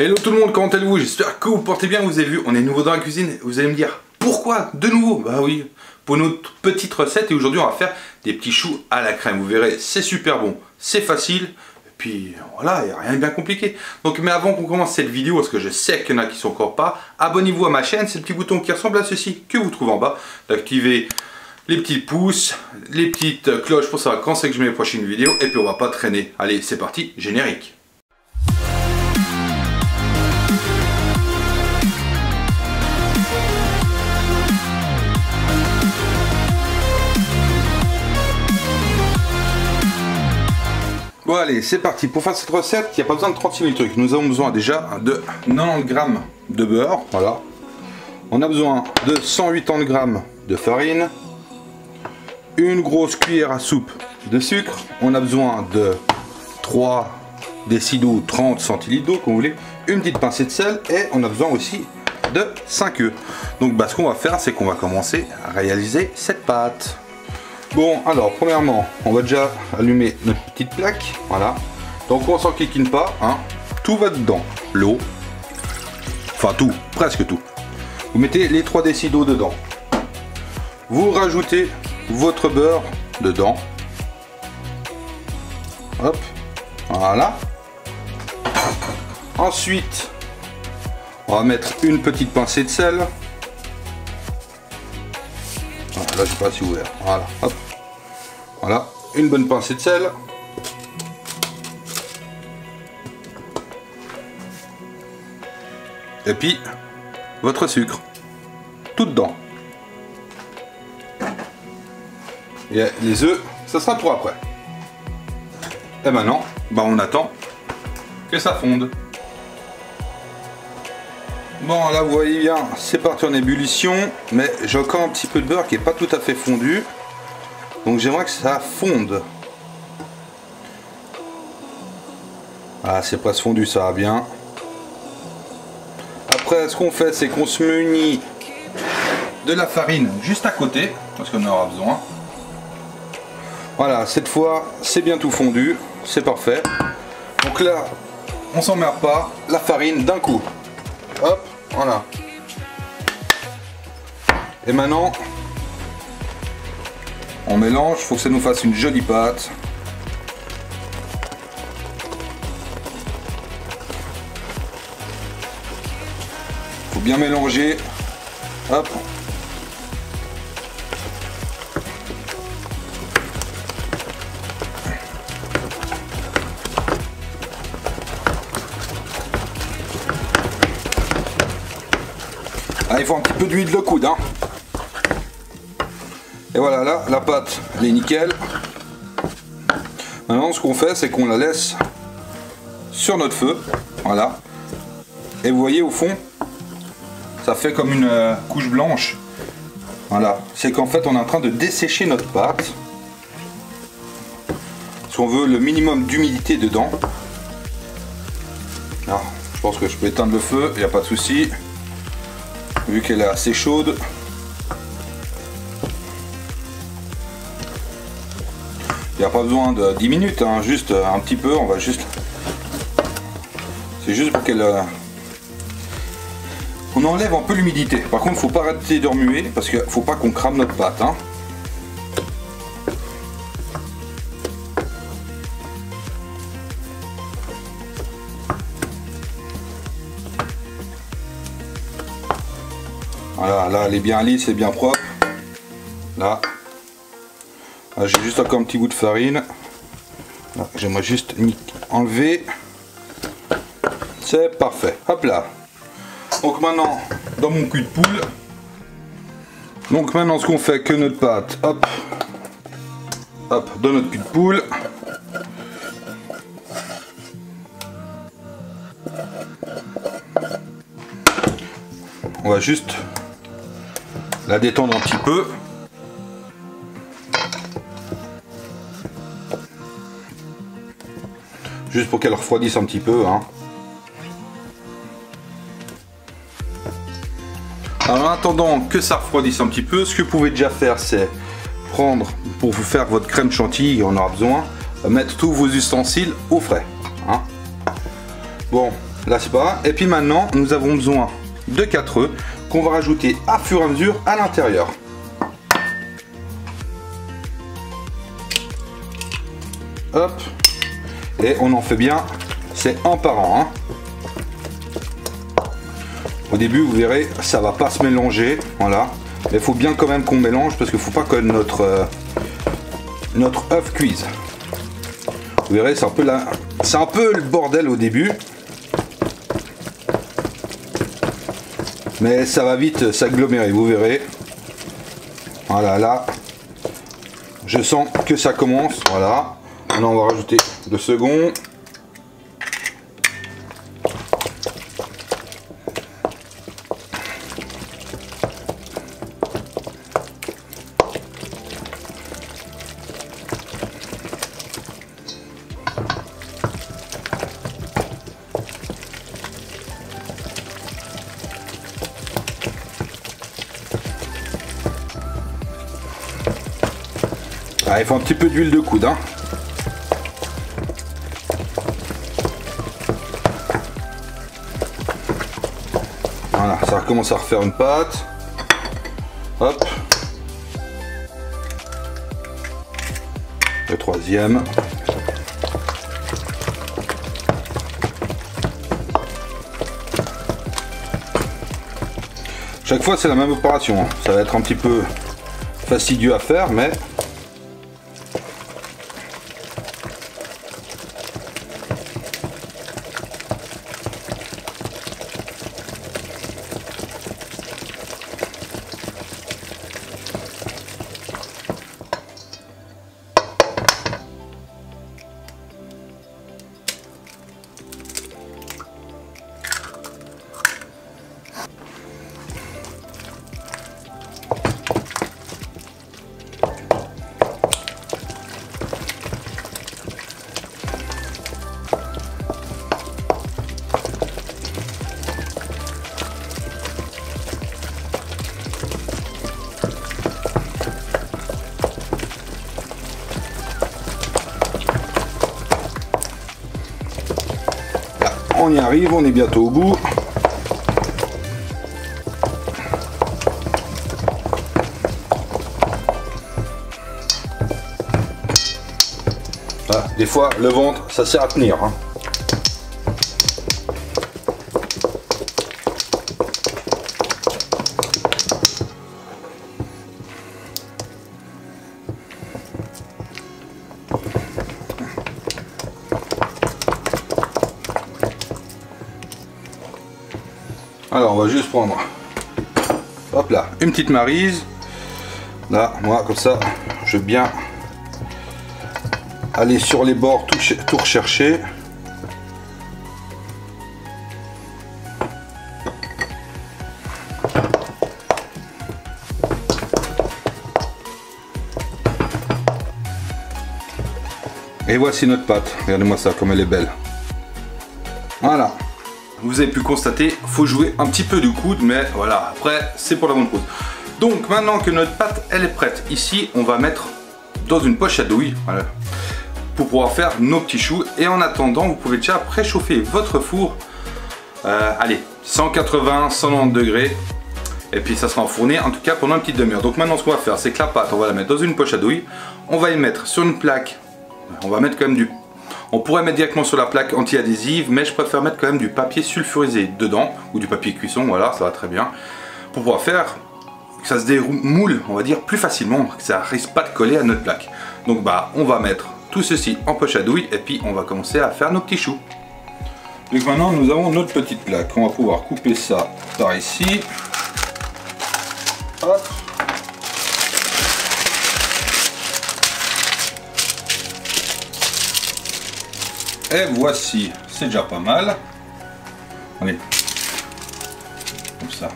Hello tout le monde, comment allez-vous? J'espère que vous portez bien, vous avez vu, on est nouveau dans la cuisine. Vous allez me dire, pourquoi De nouveau? Bah oui, pour notre petite recette. Et aujourd'hui, on va faire des petits choux à la crème. Vous verrez, c'est super bon, c'est facile. Et puis voilà, il n'y a rien de bien compliqué. Donc, mais avant qu'on commence cette vidéo, parce que je sais qu'il y en a qui sont encore pas, abonnez-vous à ma chaîne. C'est le petit bouton qui ressemble à ceci que vous trouvez en bas. D'activer les petits pouces, les petites cloches pour savoir quand c'est que je mets les prochaines vidéos. Et puis on va pas traîner. Allez, c'est parti, générique. Bon allez, c'est parti. Pour faire cette recette, il n'y a pas besoin de 36 000 trucs. Nous avons besoin déjà de 90 g de beurre. Voilà. On a besoin de 180 g de farine. Une grosse cuillère à soupe de sucre. On a besoin de 3 décidus 30 centilitres d'eau, comme vous voulez. Une petite pincée de sel. Et on a besoin aussi de 5 œufs. Donc bah, ce qu'on va faire, c'est qu'on va commencer à réaliser cette pâte. Bon, alors, premièrement, on va déjà allumer notre petite plaque. Voilà. Donc, on s'en pas. Hein. Tout va dedans. L'eau. Enfin, tout. Presque tout. Vous mettez les 3 décis d'eau dedans. Vous rajoutez votre beurre dedans. Hop. Voilà. Ensuite, on va mettre une petite pincée de sel. Là, je pas si ouvert. Voilà, hop. Voilà, une bonne pincée de sel. Et puis, votre sucre. Tout dedans. Et les œufs, ça sera pour après. Et maintenant, bah on attend que ça fonde. Bon là vous voyez bien, c'est parti en ébullition, mais j'ai encore un petit peu de beurre qui est pas tout à fait fondu. Donc j'aimerais que ça fonde. Ah c'est presque fondu, ça va bien. Après ce qu'on fait c'est qu'on se munit de la farine juste à côté, parce qu'on en aura besoin. Voilà, cette fois c'est bien tout fondu, c'est parfait. Donc là, on s'emmerde pas, la farine d'un coup. Hop, voilà. Et maintenant, on mélange, faut que ça nous fasse une jolie pâte. faut bien mélanger. Hop. Il faut un petit peu d'huile de coude. Hein. Et voilà, là, la pâte, elle est nickel. Maintenant, ce qu'on fait, c'est qu'on la laisse sur notre feu. Voilà. Et vous voyez, au fond, ça fait comme une euh, couche blanche. Voilà. C'est qu'en fait, on est en train de dessécher notre pâte. Parce qu'on veut le minimum d'humidité dedans. Alors, je pense que je peux éteindre le feu, il n'y a pas de souci vu qu'elle est assez chaude. Il n'y a pas besoin de 10 minutes, hein, juste un petit peu, on va juste... C'est juste pour qu'elle... Euh, on enlève un peu l'humidité. Par contre, faut pas arrêter de remuer parce qu'il faut pas qu'on crame notre pâte. Hein. Là elle est bien lisse, c'est bien propre. Là, j'ai juste encore un petit bout de farine. J'aimerais juste enlever. C'est parfait. Hop là. Donc maintenant, dans mon cul de poule. Donc maintenant, ce qu'on fait, que notre pâte, hop, hop, dans notre cul de poule. On va juste la détendre un petit peu. Juste pour qu'elle refroidisse un petit peu. Hein. Alors en attendant que ça refroidisse un petit peu, ce que vous pouvez déjà faire c'est prendre, pour vous faire votre crème chantilly, on aura besoin, mettre tous vos ustensiles au frais. Hein. Bon, là c'est pas Et puis maintenant, nous avons besoin de 4 œufs qu'on va rajouter à fur et à mesure à l'intérieur. Hop. Et on en fait bien, c'est un par an. Hein. Au début, vous verrez, ça va pas se mélanger. Voilà. Mais il faut bien quand même qu'on mélange parce qu'il faut pas que notre, euh, notre œuf cuise. Vous verrez, un. C'est un peu le bordel au début. Mais ça va vite s'agglomérer, vous verrez. Voilà, là. Je sens que ça commence. Voilà. Maintenant, on va rajouter le second. Faut un petit peu d'huile de coude. Hein. Voilà, ça recommence à refaire une pâte. Hop. Le troisième. Chaque fois c'est la même opération. Hein. Ça va être un petit peu fastidieux à faire, mais on y arrive, on est bientôt au bout. Ah, des fois, le ventre, ça sert à tenir. Hein. Juste prendre, hop là, une petite marise. Là, moi, comme ça, je veux bien aller sur les bords, tout, tout rechercher. Et voici notre pâte. Regardez-moi ça, comme elle est belle. Voilà vous avez pu constater, faut jouer un petit peu du coude, mais voilà, après, c'est pour la bonne cause. Donc, maintenant que notre pâte, elle est prête, ici, on va mettre dans une poche à douille, pour pouvoir faire nos petits choux. Et en attendant, vous pouvez déjà préchauffer votre four, euh, allez, 180, 190 degrés, et puis ça sera enfourné en tout cas pendant une petite demi-heure. Donc maintenant ce qu'on va faire c'est que la pâte on va la mettre dans une poche à douille, on va y mettre sur une plaque, on va mettre quand même du on pourrait mettre directement sur la plaque anti-adhésive, mais je préfère mettre quand même du papier sulfurisé dedans, ou du papier cuisson, voilà, ça va très bien, pour pouvoir faire que ça se démoule, on va dire, plus facilement, que ça risque pas de coller à notre plaque. Donc bah, on va mettre tout ceci en poche à douille, et puis on va commencer à faire nos petits choux. Donc maintenant, nous avons notre petite plaque. On va pouvoir couper ça par ici. Hop. Et voici, c'est déjà pas mal. Allez, comme ça.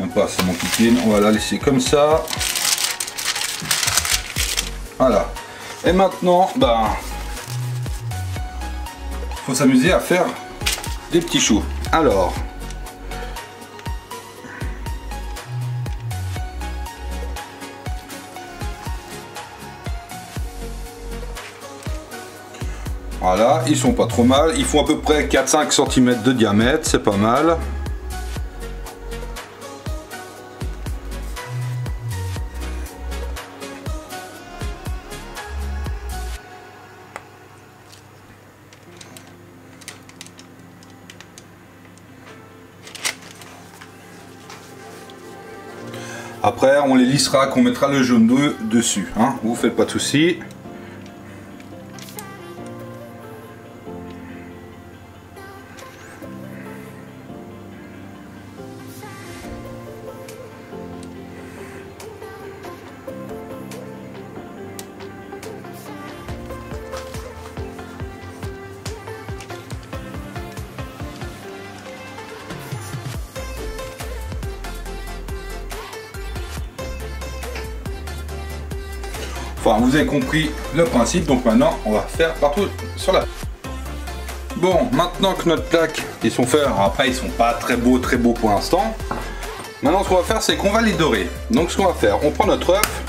Même pas, c'est mon kikine. On va la laisser comme ça. Voilà. Et maintenant, ben, faut s'amuser à faire des petits choux. Alors, Voilà, ils sont pas trop mal. Ils font à peu près 4-5 cm de diamètre, c'est pas mal. Après, on les lissera, qu'on mettra le jaune dessus. Hein. Vous faites pas de soucis. Enfin, vous avez compris le principe, donc maintenant, on va faire partout sur la... Bon, maintenant que notre plaque, ils sont faits, après ils sont pas très beaux, très beaux pour l'instant. Maintenant, ce qu'on va faire, c'est qu'on va les dorer. Donc, ce qu'on va faire, on prend notre œuf,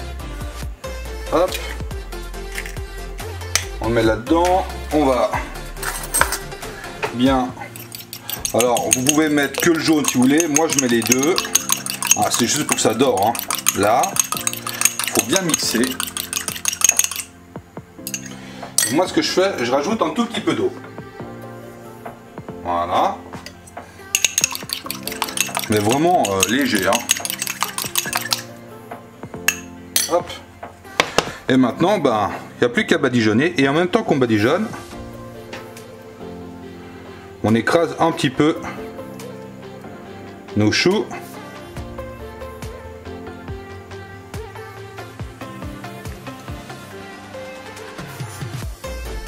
hop, on le met là-dedans, on va bien... Alors, vous pouvez mettre que le jaune si vous voulez, moi je mets les deux. Ah, c'est juste pour que ça dore, hein. là. Il faut bien mixer moi ce que je fais, je rajoute un tout petit peu d'eau. Voilà. Mais vraiment euh, léger. Hein. Hop. Et maintenant, ben, il n'y a plus qu'à badigeonner. Et en même temps qu'on badigeonne, on écrase un petit peu nos choux.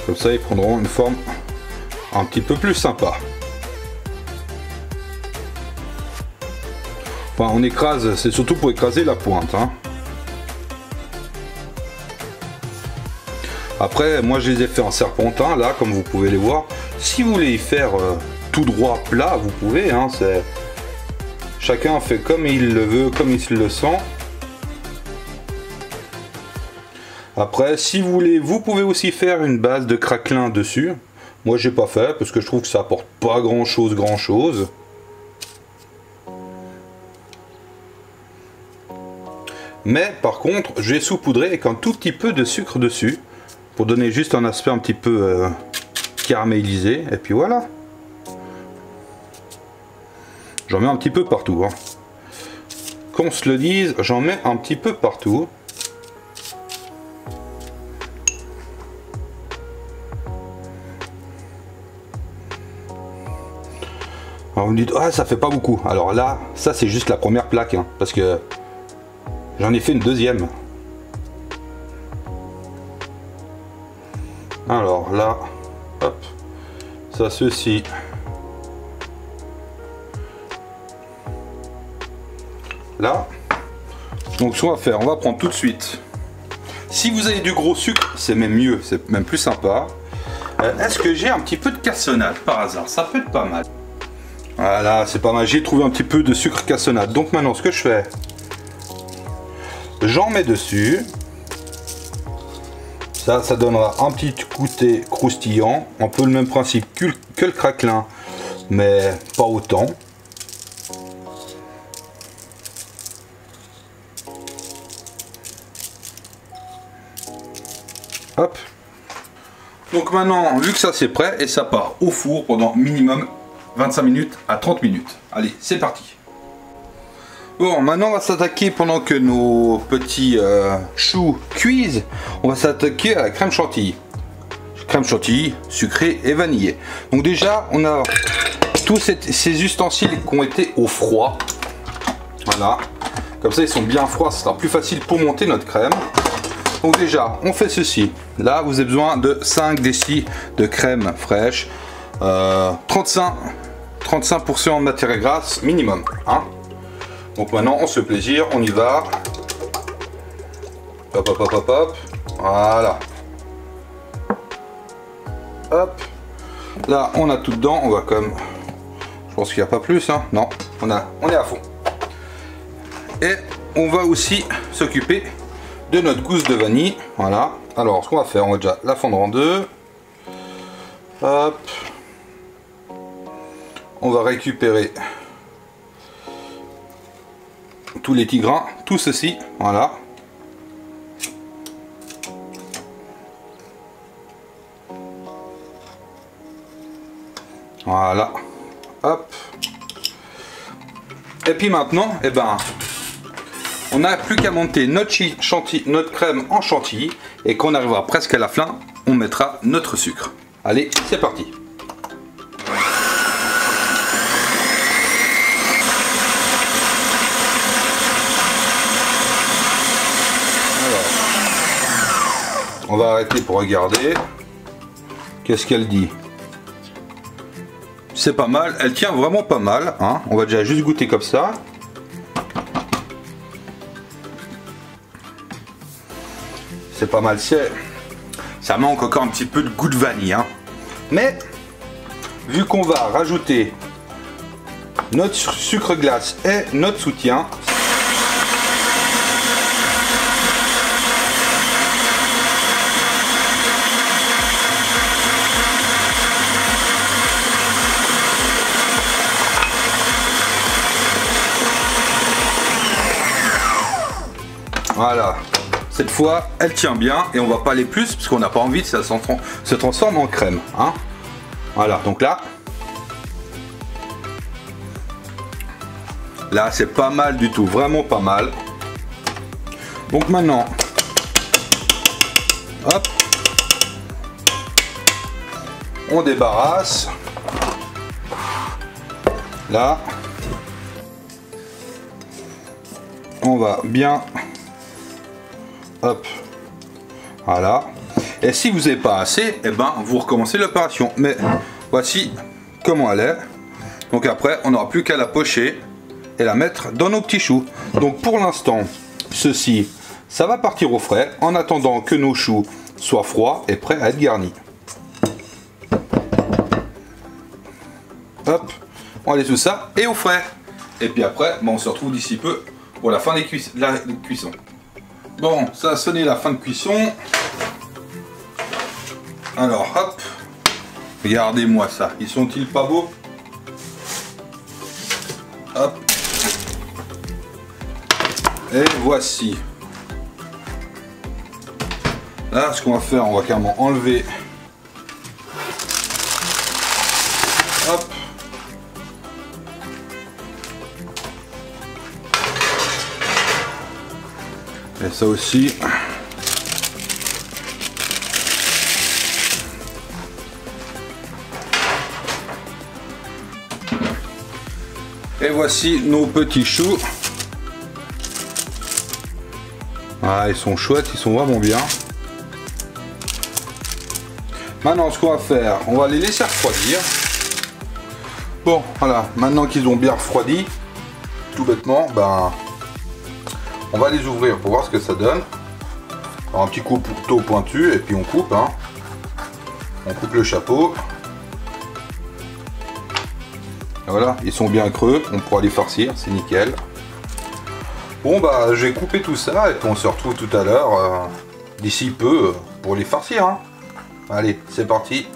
Comme ça, ils prendront une forme un petit peu plus sympa. Enfin, on écrase, c'est surtout pour écraser la pointe. Hein. Après, moi je les ai fait en serpentin, là, comme vous pouvez les voir. Si vous voulez y faire euh, tout droit plat, vous pouvez. Hein, Chacun fait comme il le veut, comme il le sent. Après, si vous voulez, vous pouvez aussi faire une base de craquelin dessus. Moi, j'ai pas fait parce que je trouve que ça apporte pas grand chose, grand chose. Mais par contre, je vais saupoudrer avec un tout petit peu de sucre dessus pour donner juste un aspect un petit peu euh, caramélisé. Et puis voilà. J'en mets un petit peu partout. Hein. Qu'on se le dise, j'en mets un petit peu partout. Vous me dites, ah ça fait pas beaucoup. Alors là, ça c'est juste la première plaque, hein, parce que j'en ai fait une deuxième. Alors là, hop, ça ceci. Là, donc ce qu'on va faire, on va prendre tout de suite. Si vous avez du gros sucre, c'est même mieux, c'est même plus sympa. Euh, est-ce que j'ai un petit peu de cassonade par hasard? Ça peut être pas mal. Voilà, c'est pas mal. J'ai trouvé un petit peu de sucre cassonade. Donc maintenant, ce que je fais, j'en mets dessus. Ça, ça donnera un petit côté croustillant. Un peu le même principe que, le craquelin, mais pas autant. Hop. Donc maintenant, vu que ça c'est prêt, et ça part au four pendant minimum 25 minutes à 30 minutes. Allez, c'est parti. Bon, maintenant on va s'attaquer pendant que nos petits euh, choux cuisent. On va s'attaquer à la crème chantilly. Crème chantilly, sucrée et vanillée. Donc déjà, on a tous ces ustensiles qui ont été au froid. Voilà. Comme ça, ils sont bien froids. Ce sera plus facile pour monter notre crème. Donc déjà, on fait ceci. Là, vous avez besoin de 5 décis de crème fraîche. 35 euh, 35% de matière grasse minimum. Hein Donc maintenant, on se plaisir, on y va. Hop, hop, hop, hop, hop. Voilà. Hop. Là, on a tout dedans. On va comme... Je pense qu'il n'y a pas plus. Hein non, on, a, on est à fond. Et on va aussi s'occuper de notre gousse de vanille. Voilà. Alors, ce qu'on va faire, on va déjà la fondre en deux. Hop. On va récupérer tous les petits grains, tout ceci, voilà. Voilà. Hop. Et puis maintenant, eh ben, on n'a plus qu'à monter notre, notre crème en chantilly et qu'on arrivera presque à la fin, on mettra notre sucre. Allez, c'est parti. On va arrêter pour regarder. Qu'est-ce qu'elle dit? C'est pas mal. Elle tient vraiment pas mal. Hein. On va déjà juste goûter comme ça. C'est pas mal. Ça manque encore un petit peu de goût de vanille. Hein. Mais, vu qu'on va rajouter notre sucre glace et notre soutien, Voilà. Cette fois, elle tient bien et on va pas aller plus parce qu'on n'a pas envie que ça se transforme en crème. Hein voilà, donc là, là c'est pas mal du tout, vraiment pas mal. Donc maintenant, hop, on débarrasse. Là, on va bien Hop. Voilà. Et si vous n'avez pas assez, eh ben, vous recommencez l'opération. Mais voici comment elle est. Donc après, on n'aura plus qu'à la pocher et la mettre dans nos petits choux. Donc pour l'instant, ceci, ça va partir au frais en attendant que nos choux soient froids et prêts à être garnis. Hop, on laisse tout ça et au frais. Et puis après, on se retrouve d'ici peu pour la fin des la cuisson. Bon, ça a sonné la fin de cuisson. Alors, hop. Regardez-moi ça. Ils sont-ils pas beaux? Hop. Et voici. Là, ce qu'on va faire, on va carrément enlever. Ça aussi. Et voici nos petits choux. Ah, ils sont chouettes, ils sont vraiment bien. Maintenant, ce qu'on va faire, on va les laisser refroidir. Bon, voilà, maintenant qu'ils ont bien refroidi, tout bêtement, ben, on va les ouvrir pour voir ce que ça donne. un petit couteau pointu et puis on coupe. Hein. On coupe le chapeau. voilà, ils sont bien creux, on pourra les farcir, c'est nickel. Bon bah je vais couper tout ça et puis on se retrouve tout à l'heure, euh, d'ici peu, pour les farcir. Hein. Allez, c'est parti.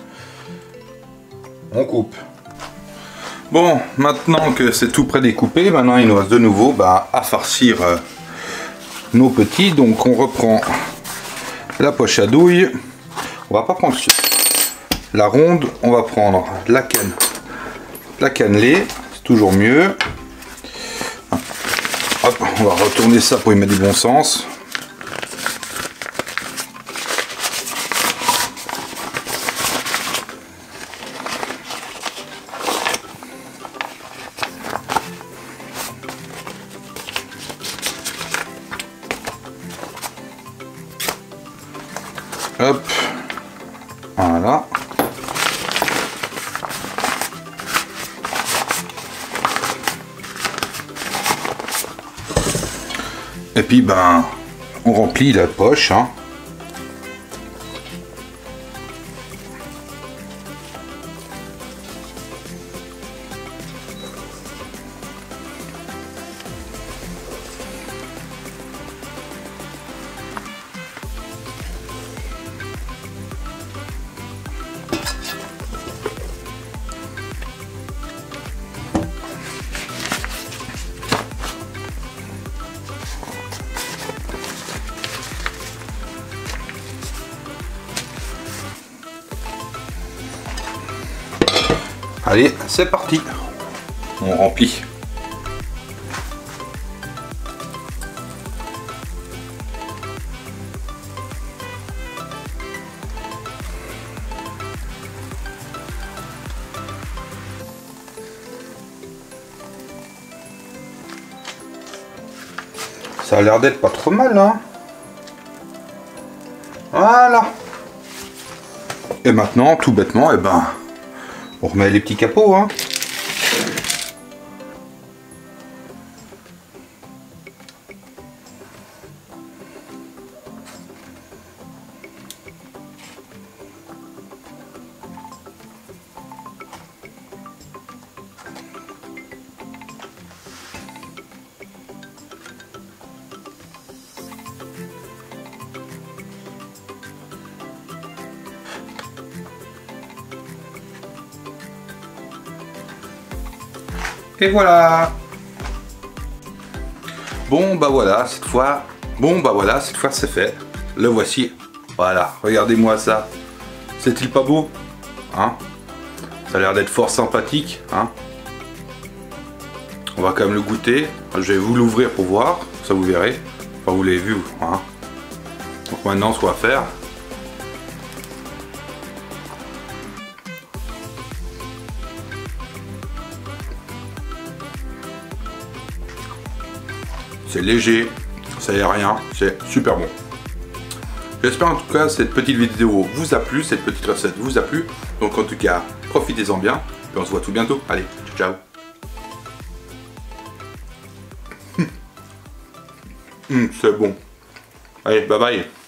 On coupe. Bon, maintenant que c'est tout près découpé, maintenant il nous reste de nouveau bah, à farcir euh, nos petits. Donc on reprend la poche à douille. On va pas prendre la ronde, on va prendre la canne, la cannelée, c'est toujours mieux. on va retourner ça pour y mettre du bon sens. Remplit la poche. Hein. C'est parti. On remplit. Ça a l'air d'être pas trop mal, hein Voilà. Et maintenant, tout bêtement, et eh ben, on remet les petits capots, hein. Et voilà Bon bah voilà, cette fois, bon bah voilà, cette fois c'est fait. Le voici. Voilà, regardez-moi ça. C'est-il pas beau? Hein? Ça a l'air d'être fort sympathique, hein? On va quand même le goûter. Je vais vous l'ouvrir pour voir, ça vous verrez. Enfin vous l'avez vu, hein? Donc maintenant ce qu'on va faire, c'est léger, ça y rien, c'est super bon. J'espère en tout cas cette petite vidéo vous a plu, cette petite recette vous a plu. Donc en tout cas, profitez-en bien. Et on se voit tout bientôt. Allez, ciao ciao. Hum, c'est bon. Allez, bye bye.